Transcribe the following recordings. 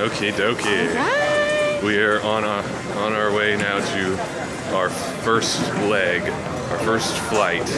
Okay, dokie. Right. We are on a, on our way now to our first leg, our first flight,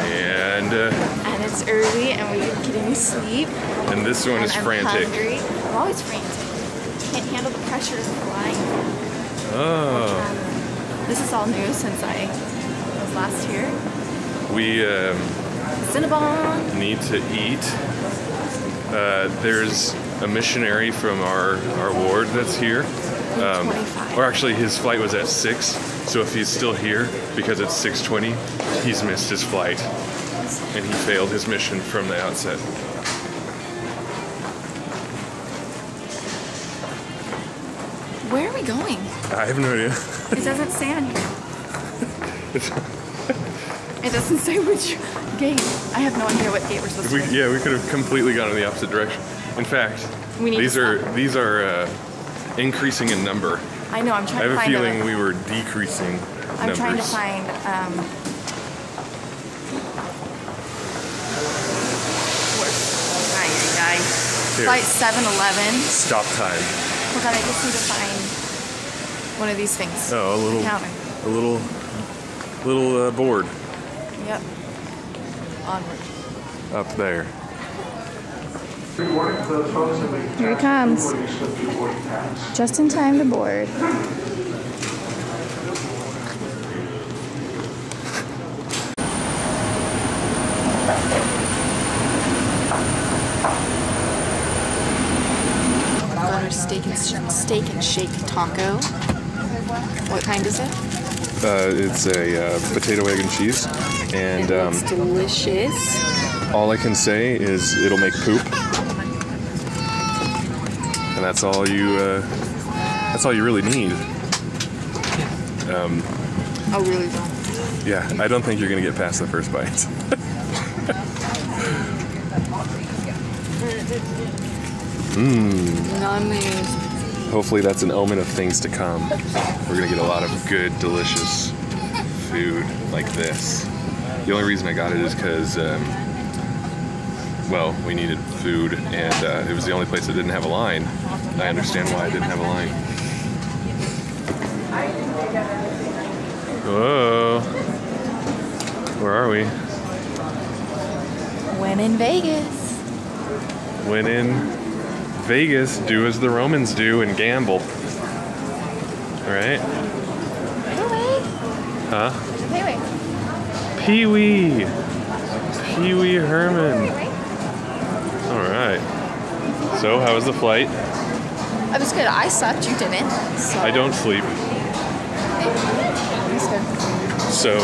and uh, And it's early and we're getting sleep. and this one and is I'm frantic. hungry. I'm always frantic. Can't handle the pressure of flying. Oh, This is all new since I was last here. we um, Cinnabon. need to eat. Uh, there's a missionary from our, our ward that's here. Um, or actually, his flight was at six. So if he's still here because it's 6:20, he's missed his flight, and he failed his mission from the outset. Where are we going? I have no idea. It doesn't say on here. It doesn't say which gate. I have no idea what gate we're supposed we, to go. yeah, we could have completely gone in the opposite direction. In fact, We need these are these are uh, increasing in number. I know, I'm trying. I have a feeling we were decreasing I'm numbers. trying to find um. Here. Flight 711. Stop time. Hold on, I just need to find one of these things. Oh, a little, Counter. a little, little uh, board Yep. Onward. up there. Here he comes. Just in time to board. Got our steak and sh- steak and shake taco. What kind is it? Uh, it's a uh, potato, egg, and cheese, and um, delicious. all I can say is it'll make poop, and that's all you. Uh, that's all you really need. I really don't. Yeah, I don't think you're gonna get past the first bite. None Hopefully, that's an omen of things to come. We're gonna get a lot of good, delicious food like this. The only reason I got it is because, um, well, we needed food, and uh, it was the only place that didn't have a line. I understand why I didn't have a line. Whoa. Where are we? When in Vegas. When in Vegas, do as the Romans do and gamble. Alright? Huh? Anyway. Pee Wee! Pee Wee Herman. Alright. So, how was the flight? It was good. I slept. You didn't. So. I don't sleep. It was good. So,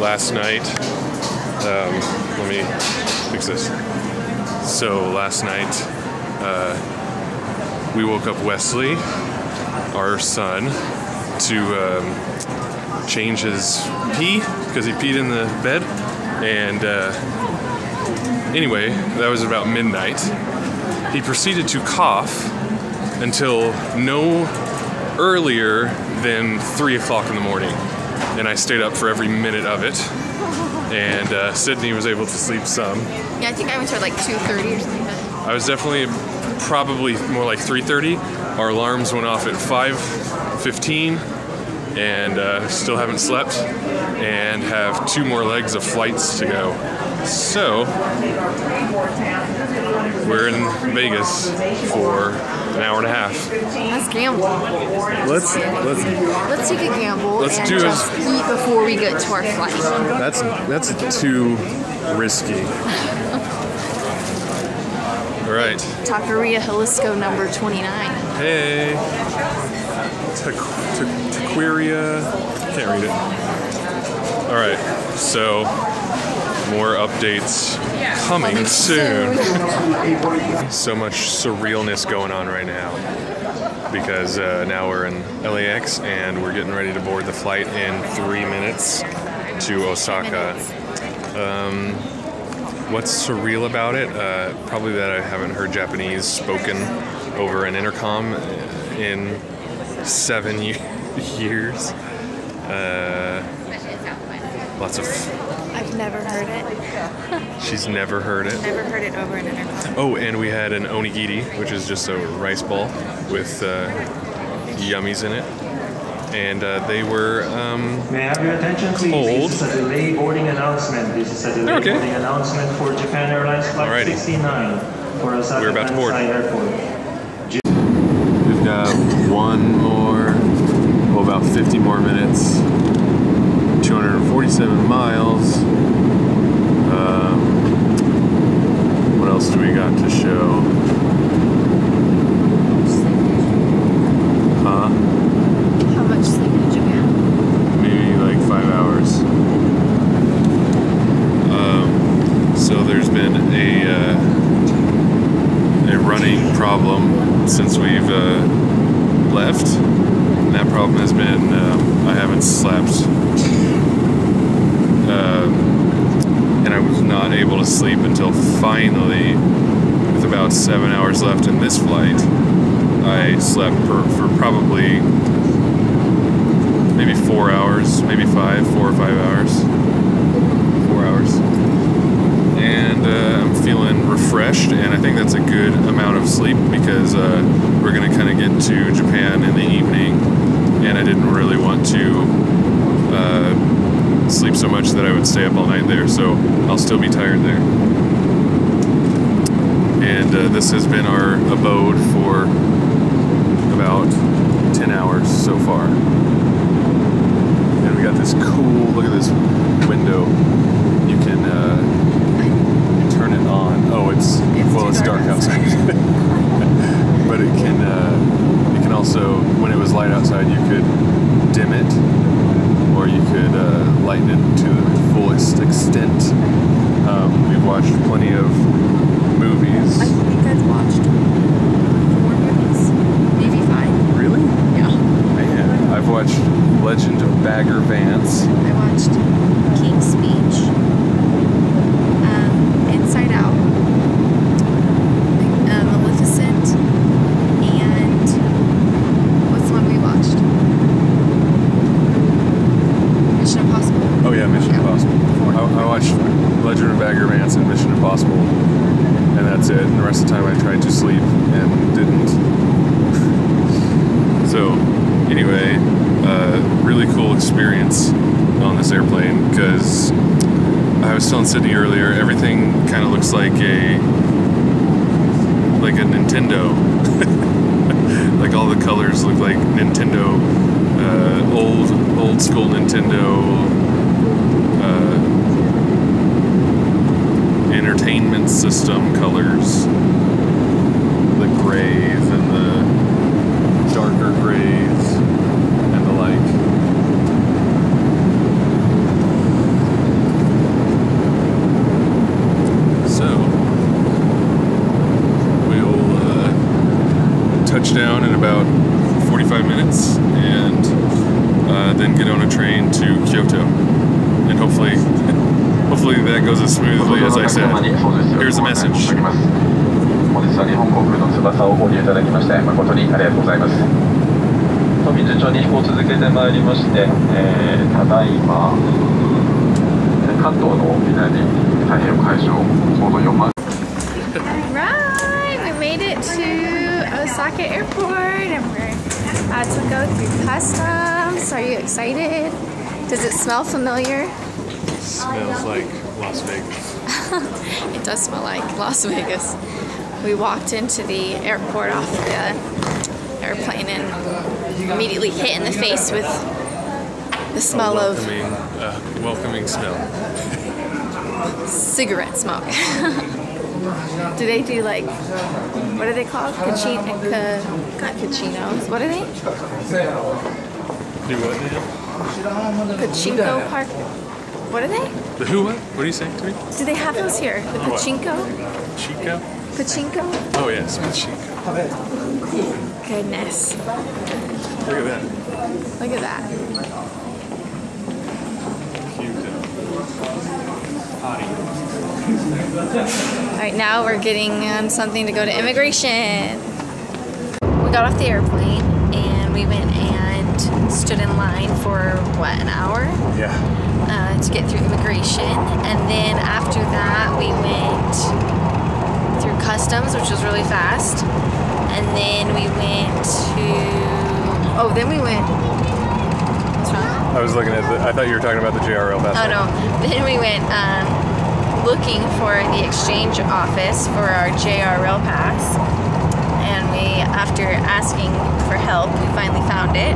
last night, um, let me fix this. So, last night, uh, we woke up Wesley, our son, to um, change his pee because he peed in the bed. And uh, anyway, that was about midnight. He proceeded to cough until no earlier than three o'clock in the morning, and I stayed up for every minute of it. And uh, Sydney was able to sleep some. Yeah, I think I went to like 2.30 or something. I was definitely probably more like 3:30. Our alarms went off at 5:15, and uh, still haven't slept, and have two more legs of flights to go. So we're in Vegas for an hour and a half. Let's gamble. Let's let's Let's take a gamble Let's and do just eat before we get to our flight. That's that's too risky. All right. Taqueria Jalisco number 29. Hey. Taqueria. Can't read it. All right. So more updates coming Coming soon. so much surrealness going on right now because uh, now we're in LAX and we're getting ready to board the flight in three minutes to Osaka. Um, what's surreal about it? Uh, probably that I haven't heard Japanese spoken over an intercom in seven ye- years. Uh, lots of I've never heard it. She's never heard it. Never heard it over an intercom. Oh, and we had an onigiri, which is just a rice ball with uh, yummies in it. And uh, they were, um, May I have your attention, please? Cold. This is a delay boarding announcement. This is a delay Okay. boarding announcement for Japan Airlines Flight Alrighty. 69 for Osaka We're about to board. Airport. we've got one more, well, about 50 more minutes, 247 miles. Um, what else do we got to show? Huh? How much sleep did you get? maybe like five hours. Um, so there's been a uh, a running problem since we've uh, left. And that problem has been um, I haven't slept, um, and I was not able to sleep until finally, with about seven hours left in this flight, I slept for, for probably maybe four hours, maybe five, four or five hours, four hours, and uh, I'm feeling refreshed, and I think that's a good amount of sleep because uh, we're gonna kind of get to Japan in the evening, and I didn't really want to uh, sleep so much that I would stay up all night there, so I'll still be tired there. And uh, this has been our abode for about 10 hours so far. And we got this cool, look at this window. You can uh, turn it on. Oh, it's, It's well, too it's dark dark outside. but it can, uh, you can also, when it was light outside, you could dim it or you could uh, lighten it to the fullest extent. Um, we've watched plenty of movies. I think I've watched four movies, maybe five. Really? Yeah. Man, I've watched Legend of Bagger Vance. I watched King's Speech, um, Inside Out, uh, Maleficent, and what's the one we watched? Mission Impossible. Oh yeah, Mission Impossible. I, I watched Legend of Bagger Vance and Mission Impossible, and the time I tried to sleep and didn't. so, anyway, uh, really cool experience on this airplane because I was still in Sydney earlier, everything kind of looks like a like a Nintendo. like all the colors look like Nintendo, uh, old old school Nintendo uh, entertainment system colors. The grays and the darker grays and the like. So we'll uh, touch down in about 45 minutes and uh, then get on a train to Kyoto. And hopefully, hopefully that goes as smoothly as I said. Here's the message. 本日は日本航空の翼をご利用いただきまして誠にありがとうございます飛び順調に飛行を続けてまいりまして、えーただいま関東の南太平洋海上ちょうど4万 Right, we made it to Osaka Airport and we're about to go through customs. Are you excited? Does it smell familiar? Smells like Las Vegas. It does smell like Las Vegas. We walked into the airport off the airplane and immediately hit in the face with the smell a of welcoming, uh, welcoming smell. cigarette smoke. do they do like what are they called? Cachino, ca, not cachinos. What are they? Do what now? Pachinko park. What are they? The who what? What are you saying to me? Do they have those here? The What? pachinko? Chico? Pachinko? Oh yes, pachinko. Goodness. Look at that. Look at that. Cute. All right, now we're getting um, something to go to immigration. We got off the airplane get through immigration, and then after that we went through customs, which was really fast, and then we went to oh, then we went. What's wrong? I was looking at the, I thought you were talking about the JRL pass. Oh no. Then we went um, looking for the exchange office for our JRL Pass. And we, after asking for help, we finally found it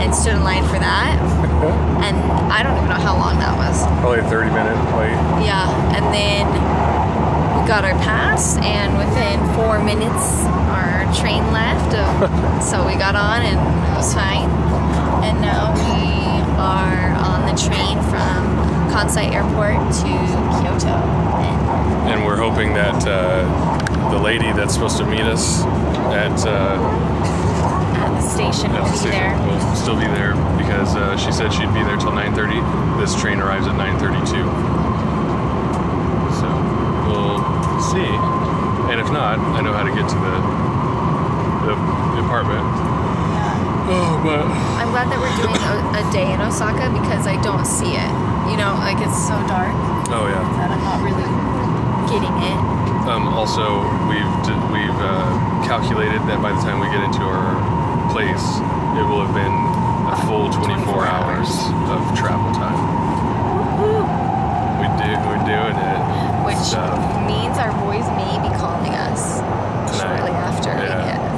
and stood in line for that. and I don't even know how long that was. Probably a 30 minute wait. Yeah. And then we got our pass, and within four minutes, our train left. Um, so we got on, and it was fine. And now we are on the train from Kansai Airport to Kyoto. And And we're hoping that uh, the lady that's supposed to meet us at, uh, at the station, at we'll the be station there. will still be there because uh, she said she'd be there till 9:30. This train arrives at 9:32. So we'll see. And if not, I know how to get to the the, the apartment. Oh, but I'm glad that we're doing a, a day in Osaka because I don't see it. You know, like it's so dark oh yeah. that I'm not really getting it. Um, also, we've d- we've uh, calculated that by the time we get into our place, it will have been a full 24 hours of travel time. We do, we're doing it. Which so. means our boys may be calling us Tonight. shortly after. Yeah.